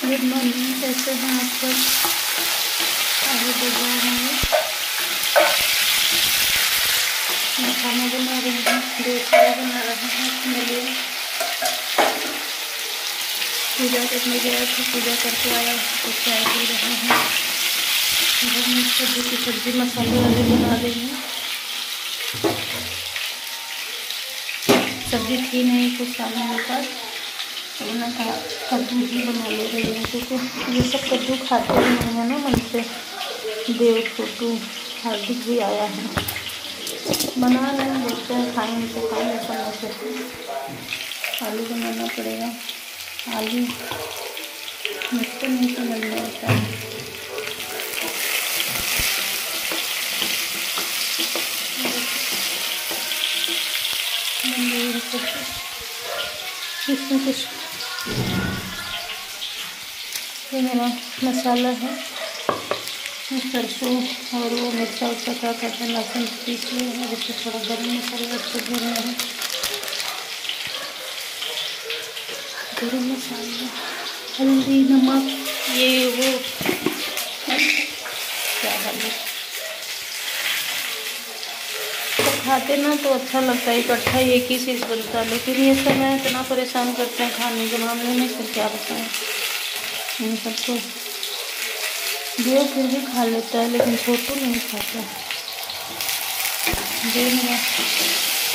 Good morning, कैसे हैं आप सब? आगे बढ़ रहे हैं। खाना बना रही हूँ देख बना रहे हैं अपने लिए। पूजा करने गया था, पूजा करके आया तो चाय पी रहे हैं। घर में सब्ज़ी की सब्ज़ी, मसाले वाले बना रही हूँ। सब्ज़ी थी नहीं, कुछ सालों मेरे पास तो मैंने कद्दू ही बना ले रही हूँ, क्योंकि ये सब कद्दू खाते नहीं हैं ना मन से। देव छोटू हार्दिक भी आया है। बना लें देखते हैं, खाएँगे तो खाएँगे समय से आलू बनाना पड़ेगा। आलू मुझको नहीं समझ में आता है। इसमें कुछ ये मेरा मसाला है सरसों और वो मिर्चा उर्चा क्या करते हैं, लहसुन पीस लिया और इसमें थोड़ा गर्म मसाला अच्छे भरना है। गर्म मसाला, हल्दी, नमक, ये, वो। क्या डालू तो खाते ना तो अच्छा लगता है, इकट्ठा एक ही चीज़ बनता है, लेकिन ये समय इतना परेशान करते हैं खाने के मामले में फिर क्या बताएँ इन सबको देव फिर भी खा लेता है, लेकिन छोटू नहीं खाता। देव मेरा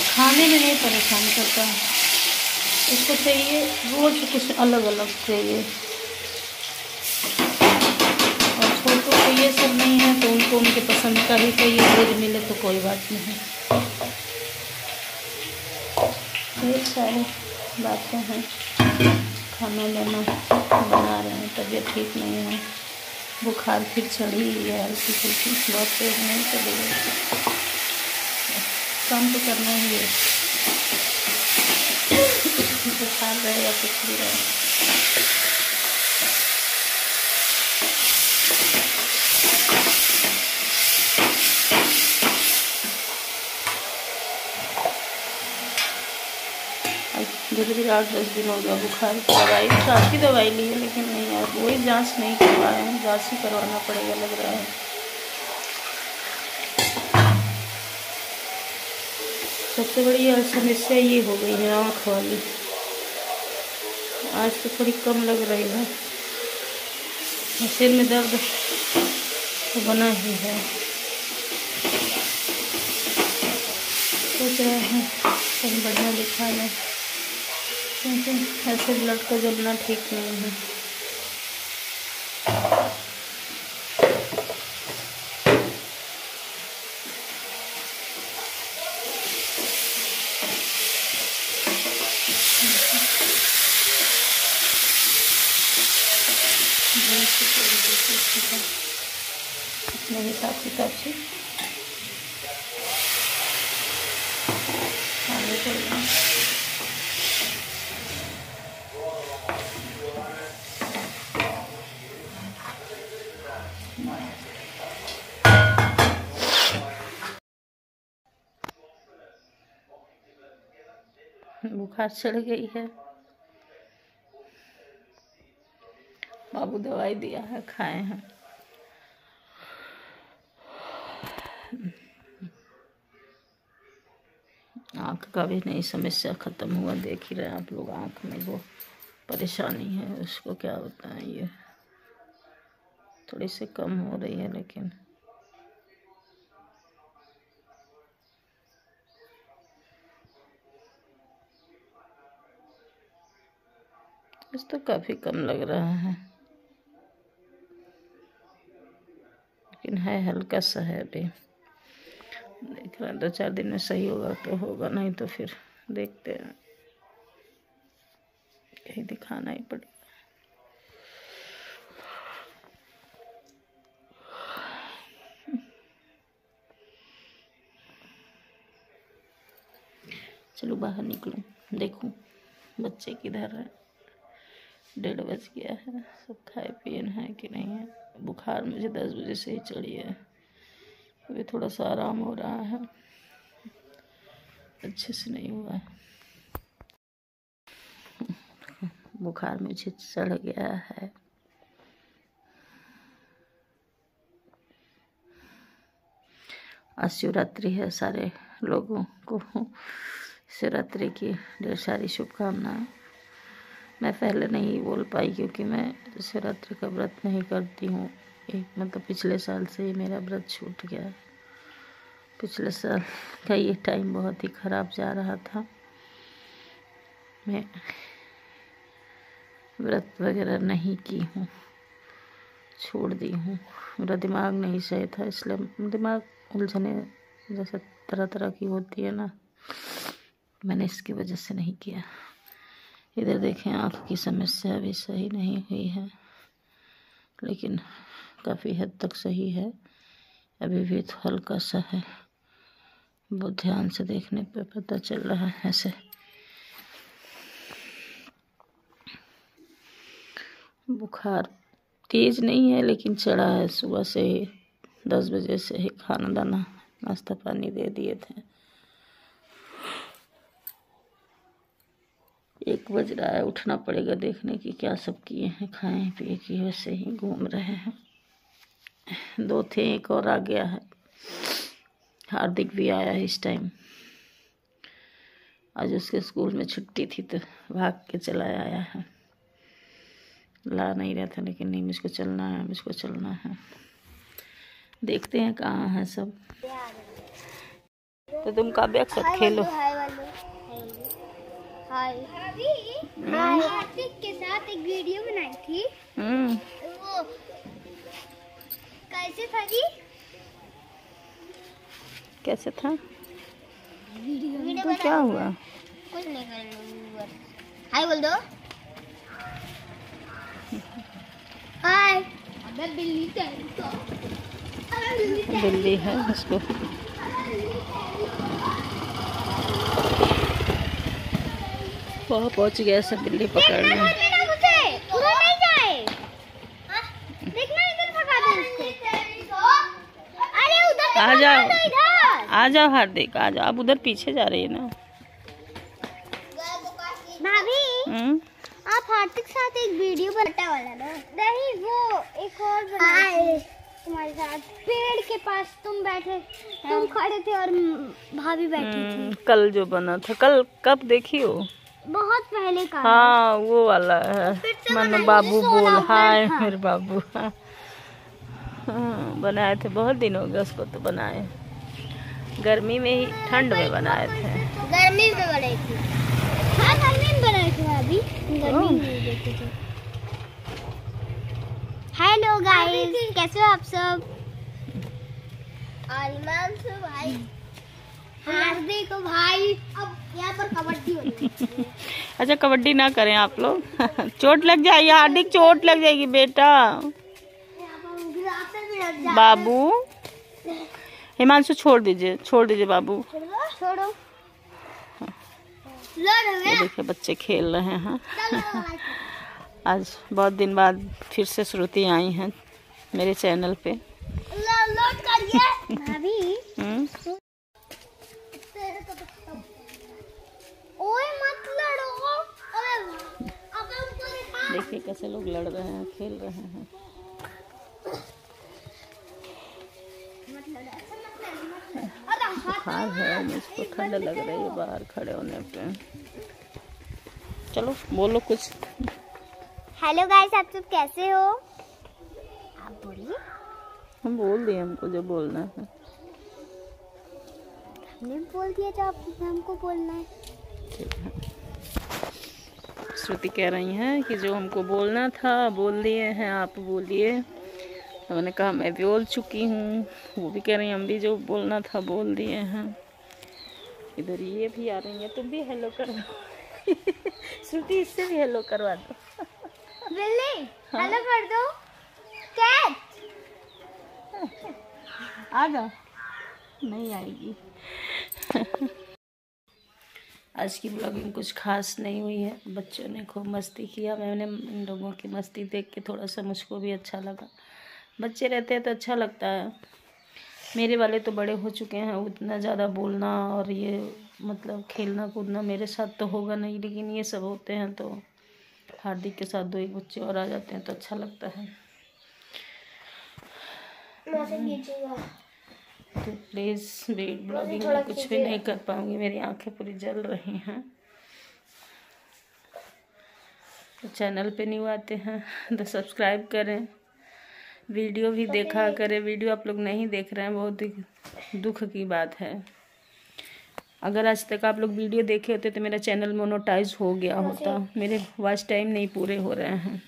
खाने में नहीं परेशान करता। इसको चाहिए, रोज कुछ अलग अलग चाहिए। और छोटू को ये सब नहीं है तो उनको उनके पसंद का ही चाहिए, रोज मिले तो कोई बात नहीं। ढेर सारी बातें हैं। खाना लेना बना रहे हैं, तबीयत ठीक नहीं है। बुखार फिर चढ़ी हुई है, हल्की फुल्की, बहुत तेज नहीं चलेगी काम तो करना ही है। बुखार रहे या कुछ भी रहे। धीरे धीरे आठ दस दिन हो गया, बुखार की दवाई की दवाई ली है, लेकिन नहीं यार वही जाँच नहीं करवाए हैं, जाँच ही करवाना पड़ेगा लग रहा है। सबसे बड़ी समस्या ये हो गई है आँख वाली। आज तो थोड़ी कम लग रही है। सिर में दर्द तो बना ही है। सोच रहे हैं कहीं बढ़िया दिखा लें। क्योंकि ऐसे ब्लड का जलना ठीक नहीं है। अपने हिसाब किताब से आगे चल बुखार चढ़ गई है। बाबू दवाई दिया है, खाए हैं। आँख का भी नहीं, समस्या ख़त्म हुआ, देख ही रहे आप लोग, आँख में वो परेशानी है, उसको क्या होता है ये थोड़ी सी कम हो रही है, लेकिन इस तो काफ़ी कम लग रहा है। लेकिन है हल्का सा है अभी। देख रहे दो चार दिन में सही होगा तो होगा, नहीं तो फिर देखते हैं। कहीं दिखाना ही पड़ेगा। चलो बाहर निकलूं, देखूँ बच्चे किधर है। डेढ़ बज गया है। सब खाए पिए हैं कि नहीं है? बुखार मुझे दस बजे से ही चढ़ी है। अभी थोड़ा सा आराम हो रहा है। अच्छे से नहीं हुआ। है बुखार मुझे चढ़ गया है। आज शिवरात्रि है सारे लोगों को। शिवरात्रि की ढेर सारी शुभकामनाएँ। मैं पहले नहीं बोल पाई क्योंकि मैं शिवरात्रि का व्रत नहीं करती हूँ। एक मतलब पिछले साल से ही मेरा व्रत छूट गया है। पिछले साल का ये टाइम बहुत ही ख़राब जा रहा था। मैं व्रत वगैरह नहीं की हूँ। छोड़ दी हूँ। मेरा दिमाग नहीं सही था इसलिए दिमाग उलझने जैसे तरह तरह की होती है ना, मैंने इसकी वजह से नहीं किया। इधर देखें आँख की समस्या भी सही नहीं हुई है, लेकिन काफ़ी हद तक सही है। अभी भी तो हल्का सा है। बहुत ध्यान से देखने पे पता चल रहा है ऐसे। बुखार तेज नहीं है, लेकिन चढ़ा है। सुबह से ही, दस बजे से ही खाना दाना, नाश्ता पानी दे दिए थे। एक बज रहा है उठना पड़ेगा देखने की क्या सब किए हैं खाए पिए कि वैसे ही घूम रहे हैं। दो थे एक और आ गया है। हार्दिक भी आया है इस टाइम आज उसके स्कूल में छुट्टी थी तो भाग के चला आया है। ला नहीं रहा था लेकिन नहीं मुझको चलना है मुझको चलना है। देखते हैं कहाँ है सब। तो तुम काव्य सब खेलो? के साथ एक वीडियो बनाई थी। हम्म। वो कैसे था जी। कैसे था? वीडियो तो क्या हुआ? कुछ नहीं कर हाय बोल दो। हाय। अबे बिल्ली तो बिल्ली है। उसको। वहाँ पहुँच गया सब बिल्ली पकड़ने भगा देना मुझे पूरा नहीं जाए। हाँ, देखना इधर भगा दो उसको। अरे उधर से आ जाओ। आ जाओ हार्दिक आ जाओ। आप उधर पीछे जा रही है ना। भाभी हम्म। आप हार्दिक साथ एक वीडियो बनाता वाला ना? नहीं वो एक और बनाई थी तुम्हारे साथ। पेड़ के पास तुम बैठे तुम खड़े थे और भाभी बैठी थी। हम्म, कल जो बना था कल कब देखी हो? बहुत पहले का हाँ। वो वाला है। मनु बाबू बोल हाय मेरे बाबू। हाँ बनाए थे बहुत दिन हो गए उसको तो बनाए। गर्मी में ही ठंड में बनाए थे। गर्मी में बनाई थी। हाँ गर्मी में बनाई थी भाभी। गर्मी में देखी थी हेलो गाइस कैसे हो आप सब? अरमान से भाई। हार्दिक भाई अब यहाँ पर कबड्डी हो। अच्छा कबड्डी ना करें आप लोग। चोट लग जाएगी हार्दिक चोट लग जाएगी बेटा। बाबू। हिमांशु छोड़ दीजिए छोड़ दीजिए बाबू। छोड़ो ये देखिए बच्चे खेल रहे हैं। आज बहुत दिन बाद फिर से श्रुति आई हैं मेरे चैनल पे। भाभी हम्म, ओए मत लड़ो अबे अबे उनको दिखा कैसे लोग लड़ रहे हैं खेल रहे हैं। बुखार है मुझको ठंड लग रही है बाहर खड़े होने पे। चलो बोलो कुछ। हेलो गाइस आप सब कैसे हो? आप बोलिए। हम बोल दिए हमको जो बोलना है। हमने बोल दिया जो आप हमको बोलना है। ठीक है। श्रुति कह रही हैं कि जो हमको बोलना था बोल दिए हैं आप बोलिए। तो मैंने कहा मैं बोल चुकी हूँ। वो भी कह रही हैं हम भी जो बोलना था बोल दिए हैं। इधर ये भी आ रही हैं तुम भी हेलो करो श्रुति इससे भी हेलो करवा दो। बिल्ली हेलो कर दो। कैट आ जाओ। नहीं आएगी। आज की ब्लॉगिंग कुछ खास नहीं हुई है। बच्चों ने खूब मस्ती किया। मैंने इन लोगों की मस्ती देख के थोड़ा सा मुझको भी अच्छा लगा। बच्चे रहते हैं तो अच्छा लगता है। मेरे वाले तो बड़े हो चुके हैं, उतना ज़्यादा बोलना और ये मतलब खेलना कूदना मेरे साथ तो होगा नहीं, लेकिन ये सब होते हैं तो हार्दिक के साथ दो एक बच्चे और आ जाते हैं तो अच्छा लगता है। तो प्लीज़ वीड ब्लॉगिंग में कुछ भी नहीं कर पाऊँगी मेरी आँखें पूरी जल रही हैं। तो चैनल पे न्यू आते हैं तो सब्सक्राइब करें। वीडियो भी देखा करें वीडियो आप लोग नहीं देख रहे हैं बहुत दुख की बात है। अगर आज तक आप लोग वीडियो देखे होते तो मेरा चैनल मोनोटाइज हो गया होता मेरे वॉच टाइम नहीं पूरे हो रहे हैं।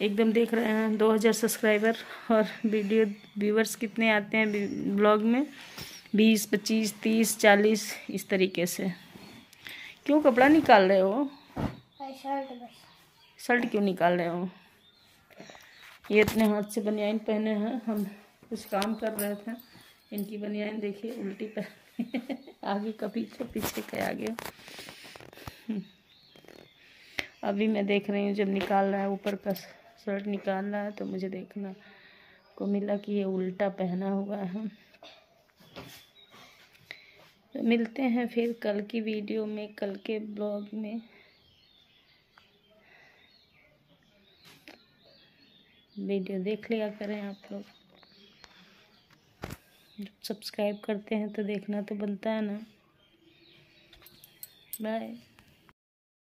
एकदम देख रहे हैं दो हज़ार सब्सक्राइबर और वीडियो व्यूवर्स कितने आते हैं ब्लॉग में? बीस पच्चीस तीस चालीस इस तरीके से। क्यों कपड़ा निकाल रहे हो? शर्ट क्यों निकाल रहे हो? ये इतने हाथ से बनियान पहने हैं हम कुछ काम कर रहे थे। इनकी बनियान देखिए उल्टी पहने आगे का पीछे पीछे का आगे। अभी मैं देख रही हूँ जब निकाल रहा है ऊपर का। शर्ट निकाल रहा है तो मुझे देखना। को मिला कि ये उल्टा पहना हुआ है। तो मिलते हैं फिर कल की वीडियो में, कल के ब्लॉग में। वीडियो देख लिया करें आप लोग। जब सब्सक्राइब करते हैं तो देखना तो बनता है ना। बाय।